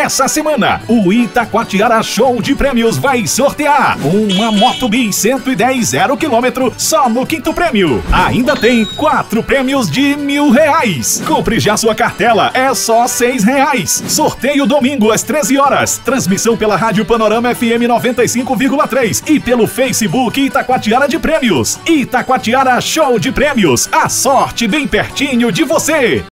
Essa semana, o Itaquatiara Show de Prêmios vai sortear uma Moto Bi 110 zero quilômetro só no quinto prêmio. Ainda tem quatro prêmios de mil reais. Compre já sua cartela, é só seis reais. Sorteio domingo às 13 horas. Transmissão pela Rádio Panorama FM 95,3 e pelo Facebook Itaquatiara de Prêmios. Itaquatiara Show de Prêmios. A sorte bem pertinho de você.